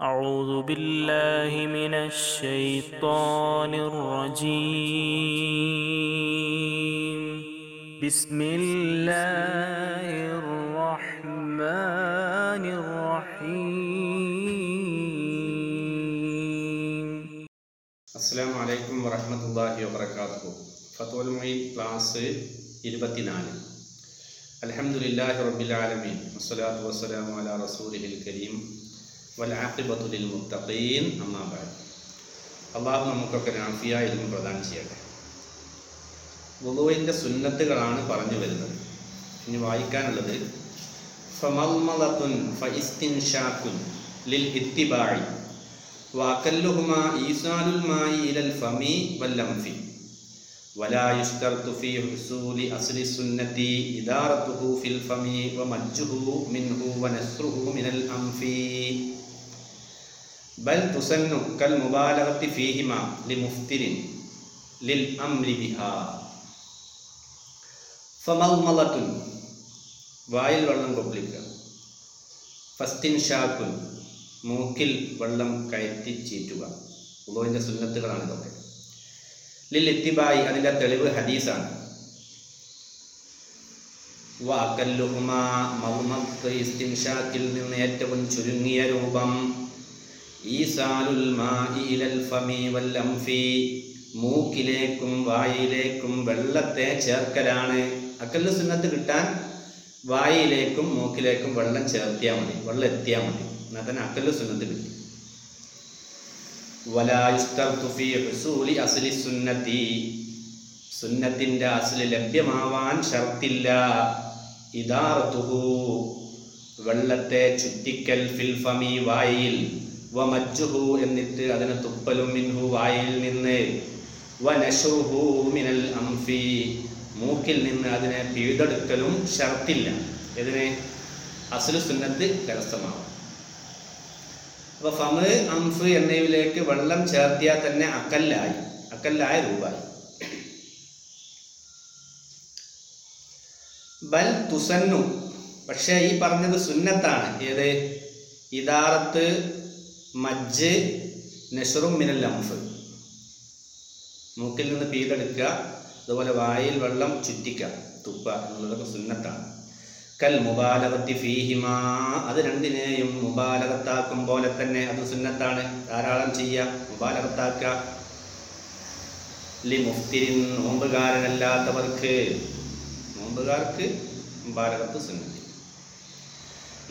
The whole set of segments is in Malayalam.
أعوذ بالله من الشيطان الرجيم. بسم الله الرحمن الرحيم. السلام عليكم ورحمة الله وبركاته. فتوى المعين كلاس 24 الحمد لله رب العالمين. والصلاة والسلام على رسوله الكريم. ലിൽ മുത്തഖീൻ അമ്മാ ബഅദ് അള്ളാഹു നമുക്കൊക്കെ നാഫിയായ ഇൽമു പ്രദാനം ചെയ്യട്ടെ വുളുവിൻ്റെ സുന്നത്തുകളാണ് പറഞ്ഞു വരുന്നത് ഇനി വായിക്കാനുള്ളത് ഫമൽമലത്തുൻ ഫഇസ്തിൻഷാഖുൻ ലിൽ ഇത്തിബാഇ وأقلهما إيصال الماء إلى الفم واللمف ولا يشترط في حصول أصل السنة إدارته في الفم ومجه منه ونسره من الأنف ബൽ തുസന്നു കൽ മുബാലകത്തി ഫീഹിമ ലി മുഫ്തിരിൻ ലിൽ അംലി ബിഹ. ഫമൽമലത്തുൻ വായിൽ വെള്ളം കൊപ്പിളിക്കുക ഫസ്തിൻ ഷാക്കുൻ മൂക്കിൽ വെള്ളം കയറ്റി ചീറ്റുക. ഉള്ളതിന്റെ സുന്നത്തുകളാണ് ഇതൊക്കെ. ലിൽ എത്തിബായി അതിന്റെ തെളിവ് ഹദീസാണ്. വാക്കല്ലുഹുമാ മൗമത്ത് ഇസ്തിൻഷാക്കിൽ നിന്ന് ഏറ്റവും ചുരുങ്ങിയ രൂപം മൂക്കിലേക്കും വായിലേക്കും വെള്ളത്തെ ചേർക്കലാണ്. അക്കല്ല സുന്നത്ത് കിട്ടാൻ വായിലേക്കും മൂക്കിലേക്കും വെള്ളം ചേർത്തിയാൽ മതി. വെള്ളം എത്തിയാൽ മതി. എന്നാൽ തന്നെ അക്കല്ല സുന്നത്ത് കിട്ടി. ഹുസൂലി അസ്ലി സുന്നത്തി. സുന്നത്തിന്റെ അസൽ ലഭ്യമാവാൻ ഷർത്തില്ല. ഇതാർത്തുഹു വെള്ളത്തെ ചുറ്റിക്കൽ ഫിൽ ഫമി വമജ്ജുഹു എന്നിട്ട് അതിനെ തുപ്പലും മിൻഹു വായിൽ നിന്ന്. വനശുഹു മിനൽ അംഫി. മൂക്കിൽ നിന്ന് അതിനെ പിഴുതെടുക്കലും ഷർത്തില്ല. ഇതിനെ അസുല സുന്നത്ത് കരസ്ഥമാവും അപ്പൊ ഫമ് അംഫ് എന്നിവയിലേക്ക് വെള്ളം ചേർത്തിയാൽ തന്നെ അക്കല്ലായി. അക്കല്ലായ രൂപമായി ബൽ തുസന്നു. പക്ഷേ ഈ പറഞ്ഞത് സുന്നത്താണ്. ഏത്? ഇദാറത്ത് മജ്ജ് നെഷറും മിനൽ ലംഫ്. മൂക്കിൽ നിന്ന് പീതെടുക്കുക അതുപോലെ വായിൽ വെള്ളം ചുറ്റിക്കുക തുപ്പ എന്നുള്ളതൊക്കെ സുന്നത്താണ്. കൽ മുബാലകത്തി ഫീഹിമാ അത് രണ്ടിനെയും മുബാലകത്താക്കും പോലെ തന്നെ അത് സുന്നത്താണ്. ധാരാളം ചെയ്യുക മുബാലകത്താക്കുക. ലി മുഫ്തിരിൻ നോമ്പുകാരനല്ലാത്തവർക്ക് നോമ്പുകാർക്ക് മുബാലകത്ത് സുന്നത്തി.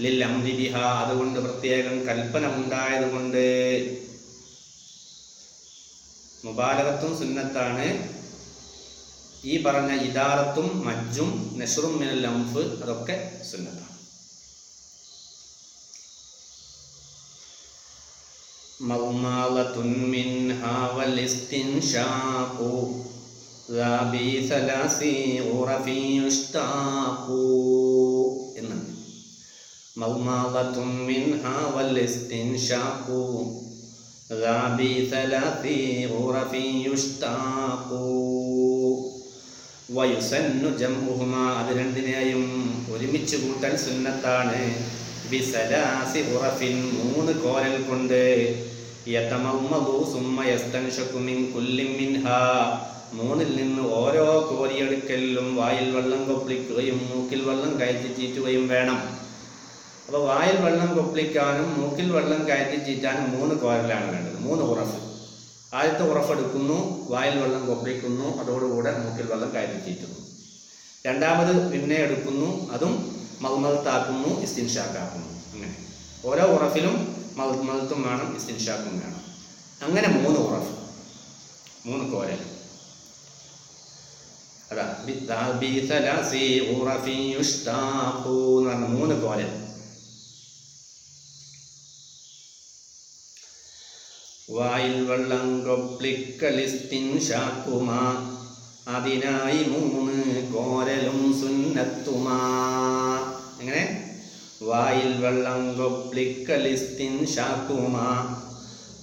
ലിൽ അംരി ബിഹ അതുകൊണ്ട് പ്രത്യേകം കൽപ്പന ഉണ്ടായതുകൊണ്ട് മുബാലകത്തും സുന്നത്താണ് ഈ പറഞ്ഞ ഇദാറത്തും മജ്ജും നഷറും മിനൽ അംഫ് അതൊക്കെ സുന്നത്താണ് മൗമാലത്തുൻ മിൻഹാ വൽ ഇസ്തിൻഷാഖു ذا بثلاث غرف يشتاق എന്നുണ്ട് മൗമാലത്തുൻ മിൻഹാ വൽ ഇസ്തിൻഷാഖു ذا بثلاث غرف يشتاق വയുസന്നു ജംഹുമ അത് രണ്ടിനെയും ഒരുമിച്ച് കൂട്ടൽ സുന്നത്താണ് ബിസലാസി ഉറഫിൻ മൂന്ന് കോരൽ കൊണ്ട് യതമമ്മദു സുമ്മ യസ്തൻഷകു മിൻ കുല്ലിൻ മിൻഹാ മൂന്നിൽ നിന്ന് ഓരോ കോരിയെടുക്കലിലും വായിൽ വെള്ളം കൊപ്പിളിക്കുകയും മൂക്കിൽ വെള്ളം കയറ്റി ചീറ്റുകയും വേണം അപ്പോൾ വായിൽ വെള്ളം കൊപ്പിളിക്കാനും മൂക്കിൽ വെള്ളം കയറ്റി ചീറ്റാനും മൂന്ന് കോരലാണ് വേണ്ടത്. മൂന്ന് ഉറഫ് ആദ്യത്തെ ഉറപ്പെടുക്കുന്നു വായിൽ വെള്ളം കൊപ്പിളിക്കുന്നു അതോടുകൂടെ മൂക്കിൽ വെള്ളം കയറ്റി ചീറ്റുന്നു. രണ്ടാമത് പിന്നെ എടുക്കുന്നു അതും മൽമൽത്താക്കുന്നു ഇസ്തിൻഷാക്കാക്കുന്നു. അങ്ങനെ. ഓരോ ഉറഫിലും മൽമൽത്തും വേണം ഇസ്തിൻഷാക്കും വേണം. അങ്ങനെ മൂന്ന് ഉറഫ് മൂന്ന് കോരൽ അതാ ബിത്തലാസി ഉറഫി യുഷ്താഖു എന്ന് പറഞ്ഞ മൂന്ന് കോരൽ വായിൽ വെള്ളം കൊപ്ലിക്കളിസ്തിൻഷാക്കുമാ അതിനായി മൂന്ന് കോരലും സുന്നത്തുമാ. എങ്ങനെ? വായിൽ വെള്ളം കൊപ്ലിക്കളിസ്തിൻഷാക്കുമാ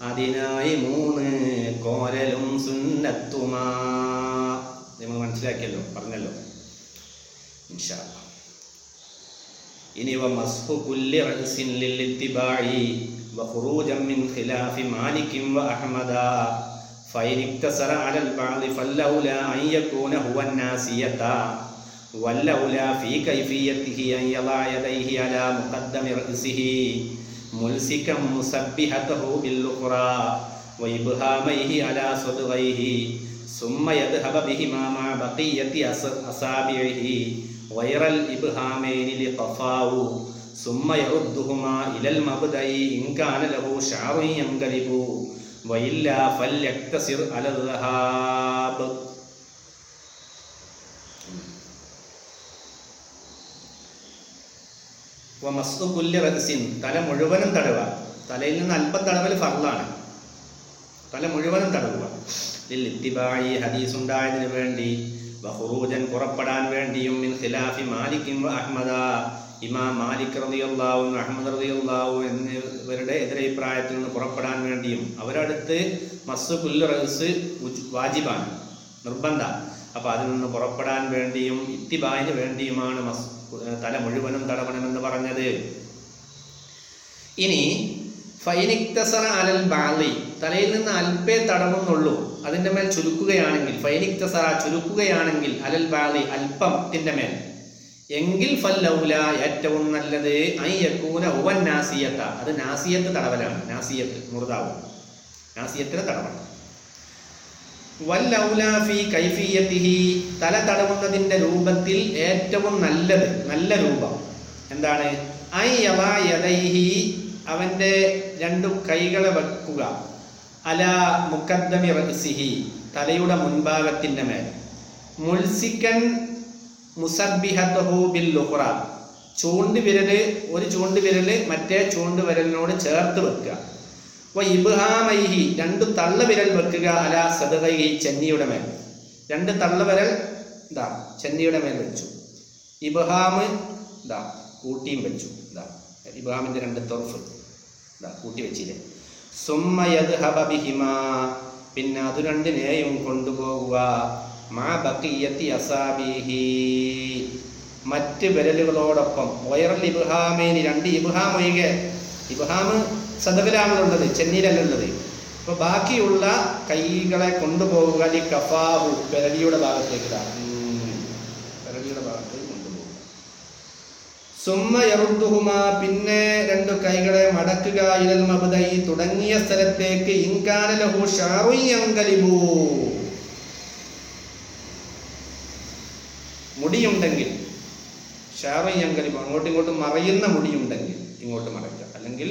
അതിനായി മൂന്ന് കോരലും സുന്നത്തുമാ. നമ്മൾ മനസ്സിലാക്കിയല്ലോ പറഞ്ഞല്ലോ. ഇൻഷാ. ഇനി വ കുല്യ കുല്ലി റഅസിൻ ലിൽ ഇത്തിബാഇ. وخروجا من خلاف مالك وأحمد فإن اقتصر على البعض فالأولى أن يكون هو الناسية والأولى في كيفيته أن يضع يديه على مقدم رأسه ملسكا مسبحته بالأخرى وإبهاميه على صدغيه ثم يذهب بهما مع بقية أص- أصابعه غير الإبهامين لقفاه ثم يردهما إلى المبدأ إن كان له شعر ينقلب وإلا فليقتصر على الذهاب വമസ്തു കുല്ലി റഹസ്യൻ തല മുഴുവനും തടവുക തലയിൽ നിന്ന് അല്പം തടവൽ ഫർളാണ് തല മുഴുവനും തടവുക ലില്ലിത്തിബായി ഹദീസ് ഉണ്ടായതിനു വേണ്ടി വഹുറൂജൻ പുറപ്പെടാൻ വേണ്ടിയും മിൻ ഖിലാഫി മാലിക്കും അഹ്മദ ഇമാം മാലിക് റതിയുള്ളാവും അഹമ്മദ് റതിയുള്ളാവും എന്നിവരുടെ എതിരഭിപ്രായത്തിൽ നിന്ന് പുറപ്പെടാൻ വേണ്ടിയും അവരടുത്ത് മസ് പുല്ല് റഹസ് വാജിബാണ് നിർബന്ധ. അപ്പോൾ അതിൽ നിന്ന് പുറപ്പെടാൻ വേണ്ടിയും ഇത്തിബായിന് വേണ്ടിയുമാണ് മസ് തല മുഴുവനും തടവണമെന്ന് പറഞ്ഞത്. ഇനി ഫൈനിക്തസറ അലൽ ബാലി തലയിൽ നിന്ന് അല്പേ തടവുന്നുള്ളൂ അതിന്റെ മേൽ ചുരുക്കുകയാണെങ്കിൽ ഫൈനിക്തസറ ചുരുക്കുകയാണെങ്കിൽ അലൽ ബാലി അല്പത്തിന്റെ മേൽ. എങ്കിൽ ഫല്ലൗല ഏറ്റവും നല്ലത് ഐ യക്കൂന നാസിയത്ത. അത് നാസിയത്ത് തടവലാണ്. നാസിയത്ത് മുറുതാവ് നാസിയത്തിന് തടവണം. വല്ലൗല ഫി കൈഫിയത്തിഹി തല തടവുന്നതിന്റെ രൂപത്തിൽ ഏറ്റവും നല്ലത് നല്ല രൂപം എന്താണ്? ഐ യവാ യദൈഹി അവന്റെ രണ്ടു കൈകളെ വെക്കുക. അല മുക്കദ്ദമി റസിഹി തലയുടെ മുൻഭാഗത്തിന്റെ മേൽ. മുൽസിക്കൻ മുസബ്ബിഹത്തഹു ബിൽ ലുഹ്റ ചൂണ്ട് ഒരു ചൂണ്ട് വിരൽ മറ്റേ ചൂണ്ട് വിരലിനോട് ചേർത്ത് വെക്കുക. വ ഇബ്ഹാമൈഹി രണ്ട് തള്ള വിരൽ വെക്കുക അല സദകൈഹി ചെന്നിയുടെ മേൽ. രണ്ട് തള്ള വിരൽ ഇതാ ചെന്നിയുടെ മേൽ വെച്ചു. ഇബ്ഹാമ് ഇതാ കൂട്ടിയും വെച്ചു. ഇതാ ഇബ്ഹാമിന്റെ രണ്ട് തൊർഫ് ഇതാ കൂട്ടി വെച്ചില്ലേ? സുമ്മയത് ബിഹിമാ പിന്നെ അത് രണ്ടിനെയും കൊണ്ടുപോകുക. മാ ബക്കിയത്തി അസാബിഹി മറ്റ് വിരലുകളോടൊപ്പം വൈറൽ ഇബ്ഹാമേനി രണ്ട് ഇബ്ഹാം ഒഴികെ. ഇബ്ഹാം സദവിലാണുള്ളത് ചെന്നീരല്ലുള്ളത്. അപ്പൊ ബാക്കിയുള്ള കൈകളെ കൊണ്ടുപോകുക ഈ കഫാബു പെരടിയുടെ ഭാഗത്തേക്ക് ഇതാ. ഉം. പെരടിയുടെ ഭാഗത്തേക്ക് കൊണ്ടുപോകുക പിന്നെ രണ്ടു കൈകളെ മടക്കുക ഇരൽ മബുദൈ തുടങ്ങിയ സ്ഥലത്തേക്ക് ഇൻകാന ലഹു ഷാറുൻ യൻകലിബു ചെയ്യാൻ യൻകലിബു അങ്ങോട്ടും ഇങ്ങോട്ടും മറയുന്ന മുടിയുണ്ടെങ്കിൽ ഇങ്ങോട്ട് മറയ്ക്കുക. അല്ലെങ്കിൽ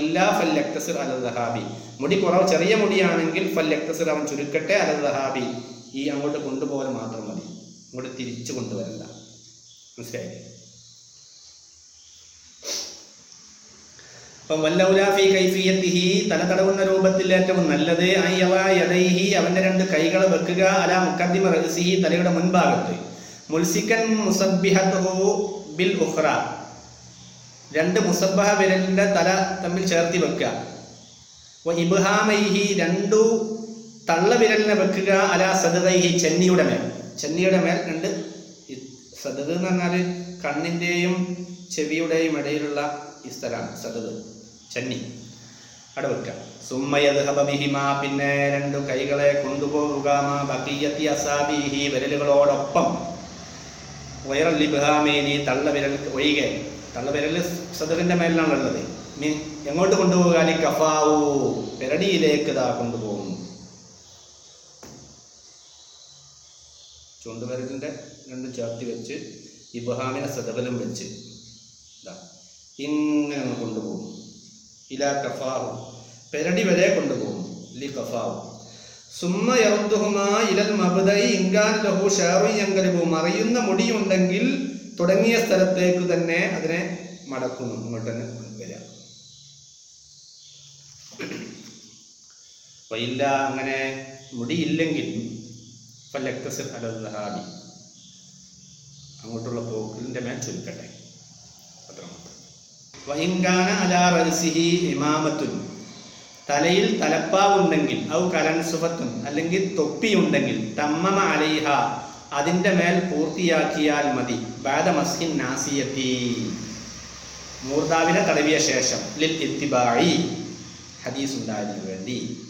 ഇല്ലാ ഫല്ലക്തസിർ അൽ ദഹാബി മുടി കുറവ് ചെറിയ മുടിയാണെങ്കിൽ ഫല്ലക്തസിർ അവൻ ചുരുക്കട്ടെ അൽ ദഹാബി ഈ അങ്ങോട്ട് കൊണ്ടുപോകാൻ മാത്രം മതി. ഇങ്ങോട്ട് തിരിച്ചു കൊണ്ടുവരണ്ട. മനസ്സിലായി? അപ്പം വല്ലൗലാഫി കൈഫിയത്തിഹി തല തടവുന്ന രൂപത്തിൽ ഏറ്റവും നല്ലത് അയ്യവ യദൈഹി അവന്റെ രണ്ട് കൈകൾ വെക്കുക അല മുക്കദ്ദിമ റഹസിഹി തലയുടെ മുൻഭാഗത്ത്. മുൽസിക്കൻ മുസബ്ബിഹത്തുഹു ബിൽ ഉഹ്റ രണ്ട് മുസബ്ബഹ വിരലിന്റെ തല തമ്മിൽ ചേർത്തി വെക്കുക. ഇബ്ഹാമൈഹി രണ്ടു തള്ള വിരലിനെ വെക്കുക അല സദൈഹി ചെന്നിയുടെ മേൽ. ചെന്നിയുടെ മേൽ രണ്ട് സദത് എന്ന് പറഞ്ഞാൽ കണ്ണിന്റെയും ചെവിയുടെയും ഇടയിലുള്ള ഈ സ്ഥലമാണ് സദത് ചെന്നി. അവിടെ വെക്കുക. സുമ്മയദ്ഹബ ബിഹിമ പിന്നെ രണ്ടു കൈകളെ കൊണ്ടുപോകുക മാ ബഖിയത്തി അസാബിഹി വിരലുകളോടൊപ്പം വൈറൽ ഇബ്ഹാമേനി തള്ളവിരൽ ഒഴികെ. തള്ളവിരൽ സദറിന്റെ മേലിലാണുള്ളത് മീൻ എങ്ങോട്ട് കൊണ്ടുപോകാൻ കഫാവു? പെരടിയിലേക്ക് ഇതാ കൊണ്ടുപോകുന്നു. ചുണ്ടുവിരലിന്റെ രണ്ടും ചേർത്തി വെച്ച് ഇബ്ഹാമിനെ സദകലും വെച്ച് ഇതാ ഇങ്ങനെ കൊണ്ടുപോകും ഇല കഫാവു. പെരടി വരെ കൊണ്ടുപോകും ലി കഫാവു. സുമ്മ യറുദ്ദുഹുമാ ഇലൽ മബ്ദൈ ഇൻകാൻ ലഹു ഷാറു അറിയുന്ന മുടിയുണ്ടെങ്കിൽ തുടങ്ങിയ സ്ഥലത്തേക്ക് തന്നെ അതിനെ മടക്കുന്നു. ഇങ്ങോട്ട് തന്നെ വരിക. വയില്ല അങ്ങനെ മുടിയില്ലെങ്കിൽ ഫലക്തസിർ അലഹാബി അങ്ങോട്ടുള്ള പോക്കിന്റെ മേൽ ചുരുക്കട്ടെ. അത്രമാത്രം. വൈങ്കാന അലാ റസിഹി ഇമാമത്തുൻ. തലയിൽ തലപ്പാവുണ്ടെങ്കിൽ ഔ കലൻസുഫത്തുൻ അല്ലെങ്കിൽ തൊപ്പിയുണ്ടെങ്കിൽ തമ്മമ അലൈഹ അതിന്റെ മേൽ പൂർത്തിയാക്കിയാൽ മതി. ബാദ മസ്ഹിൻ നാസിയത്തി. മൂർദാവിനെ തടവിയ ശേഷം ലിൽ ഇത്തിബായി ഹദീസ് ഉണ്ടായതിനു വേണ്ടി.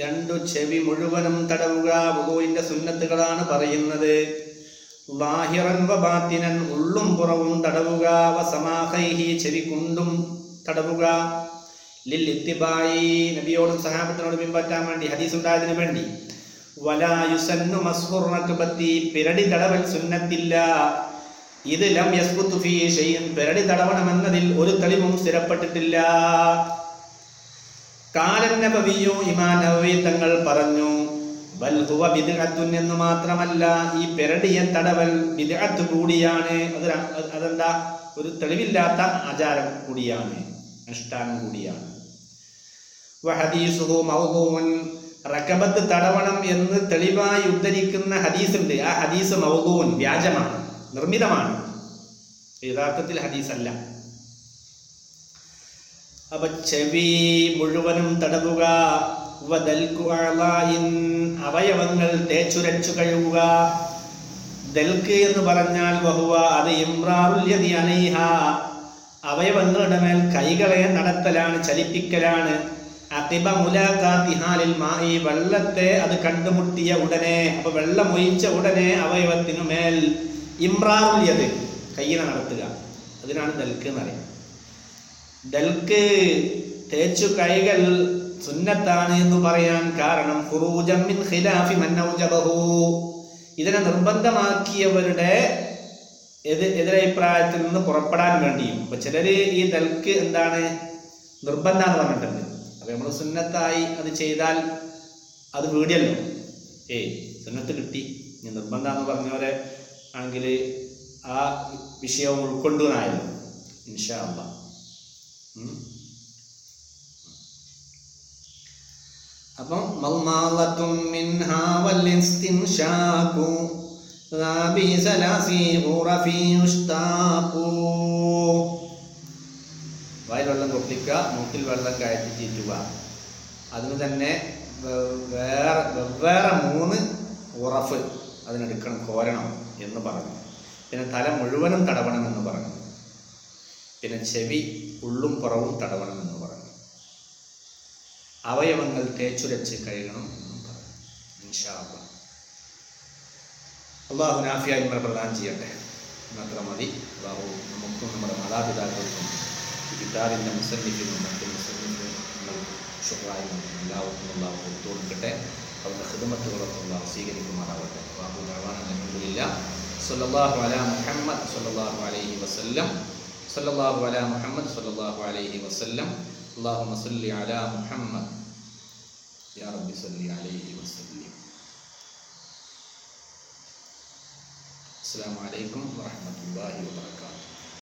രണ്ടു ചെവി മുഴുവനും തടവുക വുഹുവിന്റെ സുന്നത്തുകളാണ് പറയുന്നത്. ലാഹിറൻ ഉള്ളും പുറവും തടവുക വ സമാഹൈഹി ചെവി കുണ്ടും തടവുക. ലിൽ ഇത്തിബായി നബിയോടും സഹാബത്തിനോടും പിൻപറ്റാൻ വേണ്ടി ഹദീസ് ഉണ്ടായതിനു വേണ്ടി. വലാ യുസന്നു മസ്ഹുർ റക്ബത്തി പിരടി തടവൽ സുന്നത്തില്ല. ഇത് ലം യസ്ബുത്തു ഫീ ഷൈഇൻ പിരടി തടവണമെന്നതിൽ ഒരു തെളിവും സ്ഥിരപ്പെട്ടിട്ടില്ല. തങ്ങൾ പറഞ്ഞു ബൽ ഹുവ എന്ന് മാത്രമല്ല ഈ പെരടിയൻ തടവൽ ബിദ്അത്ത് കൂടിയാണ്. അത് അതെന്താ? ഒരു തെളിവില്ലാത്ത ആചാരം കൂടിയാണ് അനുഷ്ഠാനം കൂടിയാണ്. റക്കബത്ത് തടവണം എന്ന് തെളിവായി ഉദ്ധരിക്കുന്ന ഹദീസ് ഉണ്ട് ആ ഹദീസ് മൗദൂൻ വ്യാജമാണ് നിർമ്മിതമാണ്. യഥാർത്ഥത്തിൽ ഹദീസ് അല്ല അപ്പൊ ചെവി മുഴുവനും തടവുക. അവയവങ്ങൾ തേച്ചുരച്ചു കഴുകുക. ദൽക്ക് എന്ന് പറഞ്ഞാൽ വഹുവ അത് ഇമ്രാവുല്യതി അനൈഹ അവയവങ്ങളുടെ മേൽ കൈകളെ നടത്തലാണ് ചലിപ്പിക്കലാണ്. മുലാഖാ മുലാഖാത്തിഹാലിൽ മായി വെള്ളത്തെ അത് കണ്ടുമുട്ടിയ ഉടനെ അപ്പൊ വെള്ളം ഒഴിച്ച ഉടനെ അവയവത്തിനു മേൽ ഇമ്രാവുല്യത് കയ്യിനെ നടത്തുക. അതിനാണ് ദൽക്ക് എന്ന് പറയുന്നത്. ദൽക്ക് തേച്ചു കൈകൾ സുന്നത്താണ് എന്ന് പറയാൻ കാരണം മിൻ ഖിലാഫി ഇതിനെ നിർബന്ധമാക്കിയവരുടെ എതി എതിരഭിപ്രായത്തിൽ നിന്ന് പുറപ്പെടാൻ വേണ്ടിയും. അപ്പൊ ചിലര് ഈ ദൽക്ക് എന്താണ് നിർബന്ധം എന്ന് പറഞ്ഞിട്ടുണ്ട്. അപ്പൊ നമ്മൾ സുന്നത്തായി അത് ചെയ്താൽ അത് വീടിയല്ലോ. ഏയ് സുന്നത്ത് കിട്ടി. ഇനി നിർബന്ധം എന്ന് പറഞ്ഞവരെ ആണെങ്കിൽ ആ വിഷയം ഉൾക്കൊണ്ടുവന്നായിരുന്നു ഇൻഷാ അള്ളാ. ഉം. അപ്പം മൽമാലത്തും മിൻഹാ വല്ലിസ്തിൻഷാഖു റാബി സലാസി ഖുറഫി ഉഷ്താഖു. വായിൽ വെള്ളം കൊപ്പിക്കുക മൂക്കിൽ വെള്ളം കയറ്റി ചീറ്റുക. അതിന് തന്നെ വേറെ വെവ്വേറെ മൂന്ന് ഉറഫ് അതിനെടുക്കണം കോരണം എന്ന് പറഞ്ഞു. പിന്നെ തല മുഴുവനും തടവണം എന്ന് പറഞ്ഞു. പിന്നെ ചെവി ഉള്ളും പുറവും തടവണമെന്ന് പറഞ്ഞു. അവയവങ്ങൾ തേച്ചുരച്ച് കഴുകണം എന്നും പറഞ്ഞു. നാഫിയായി അള്ളാഹു നാഫിയായ്മ പ്രദാനം ചെയ്യട്ടെ. മാത്രം മതി. അള്ളാഹു നമുക്കും നമ്മുടെ മാതാപിതാക്കൾക്കും കിതാബിന്റെ മുസന്നിഫിനും മറ്റു മുസന്നിഫിനും നമ്മൾ ശുക്രായി എല്ലാവർക്കും അള്ളാഹു കൊടുത്തു കൊടുക്കട്ടെ അവരുടെ ഹൃദമത്തുകളൊക്കെ അള്ളാഹു സ്വീകരിക്കുമാറാവട്ടെ. അള്ളാഹു ദഅവാന നൽകുന്നില്ല അലാ മുഹമ്മദ് സല്ലല്ലാഹു അലൈഹി വസല്ലം. صلى الله على محمد صلى الله عليه وسلم. اللهم صل على محمد. يا رب صل عليه وسلم. السلام عليكم ورحمة الله وبركاته.